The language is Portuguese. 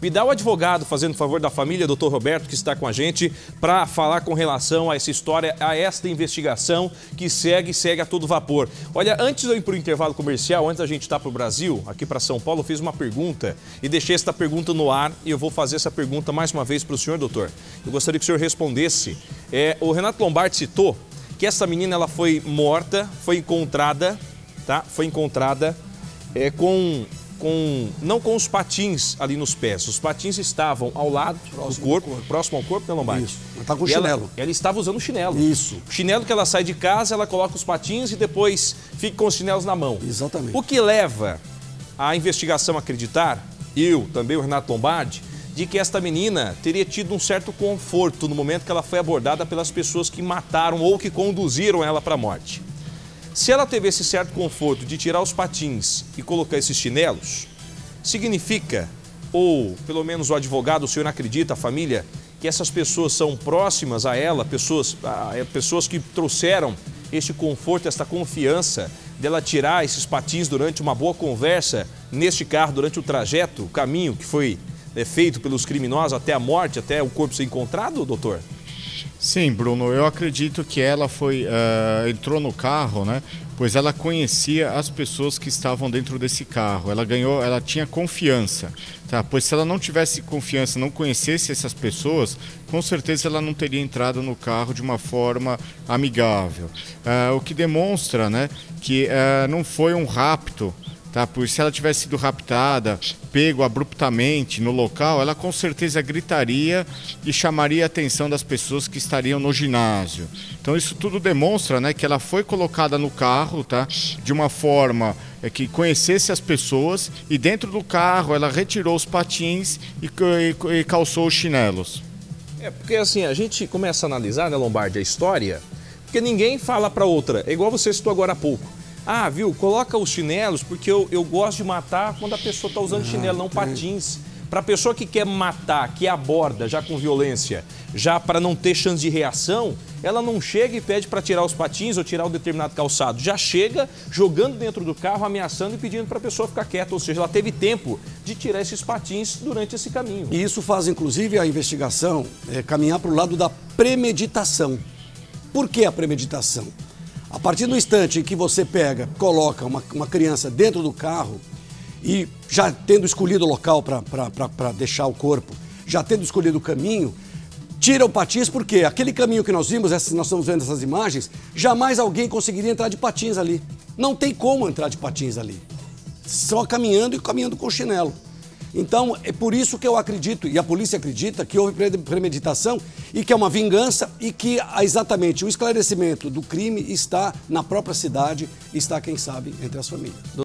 Me dá o advogado fazendo favor da família, doutor Roberto, que está com a gente, para falar com relação a essa história, a esta investigação que segue, segue a todo vapor. Olha, antes de eu ir para o intervalo comercial, antes da gente estar para o Brasil, aqui para São Paulo, eu fiz uma pergunta e deixei esta pergunta no ar e eu vou fazer essa pergunta mais uma vez para o senhor, doutor. Eu gostaria que o senhor respondesse. É, o Renato Lombardi citou que essa menina ela foi morta, foi encontrada, tá? Foi encontrada é, com, com não com os patins ali nos pés. Os patins estavam ao lado próximo do corpo, corpo, próximo ao corpo, né, Lombardi? Isso. Ela tá com e chinelo. Ela, ela, estava usando chinelo. Isso. O chinelo que ela sai de casa, ela coloca os patins e depois fica com os chinelos na mão. Exatamente. O que leva a investigação a acreditar, eu, também o Renato Lombardi, de que esta menina teria tido um certo conforto no momento que ela foi abordada pelas pessoas que mataram ou que conduziram ela para a morte. Se ela teve esse certo conforto de tirar os patins e colocar esses chinelos, significa, ou pelo menos o advogado, o senhor acredita, a família, que essas pessoas são próximas a ela, pessoas, pessoas que trouxeram este conforto, esta confiança dela tirar esses patins durante uma boa conversa neste carro, durante o trajeto, o caminho que foi é, feito pelos criminosos até a morte, até o corpo ser encontrado, doutor? Sim, Bruno, eu acredito que ela foi uh, entrou no carro, né? Pois ela conhecia as pessoas que estavam dentro desse carro. Ela ganhou, ela tinha confiança, tá? Pois se ela não tivesse confiança, não conhecesse essas pessoas, com certeza ela não teria entrado no carro de uma forma amigável. Uh, o que demonstra, né, que uh, não foi um rapto tá? Por se ela tivesse sido raptada, pego abruptamente no local, ela com certeza gritaria e chamaria a atenção das pessoas que estariam no ginásio. Então isso tudo demonstra, né, que ela foi colocada no carro, tá? De uma forma é, que conhecesse as pessoas e dentro do carro ela retirou os patins e, e, e calçou os chinelos. É porque assim a gente começa a analisar, né, Lombardi, a história, porque ninguém fala para outra. É igual você citou agora há pouco. Ah, viu? Coloca os chinelos, porque eu, eu gosto de matar quando a pessoa está usando ah, chinelo, não patins. Para a pessoa que quer matar, que aborda já com violência, já para não ter chance de reação, ela não chega e pede para tirar os patins ou tirar um determinado calçado. Já chega jogando dentro do carro, ameaçando e pedindo para a pessoa ficar quieta. Ou seja, ela teve tempo de tirar esses patins durante esse caminho. E isso faz, inclusive, a investigação é, caminhar para o lado da premeditação. Por que a premeditação? A partir do instante em que você pega, coloca uma, uma criança dentro do carro e já tendo escolhido o local para deixar o corpo, já tendo escolhido o caminho, tira o patins, porque aquele caminho que nós vimos, nós estamos vendo essas imagens, jamais alguém conseguiria entrar de patins ali. Não tem como entrar de patins ali. Só caminhando e caminhando com chinelo. Então, é por isso que eu acredito, e a polícia acredita, que houve premeditação e que é uma vingança e que exatamente o esclarecimento do crime está na própria cidade, está, quem sabe, entre as famílias.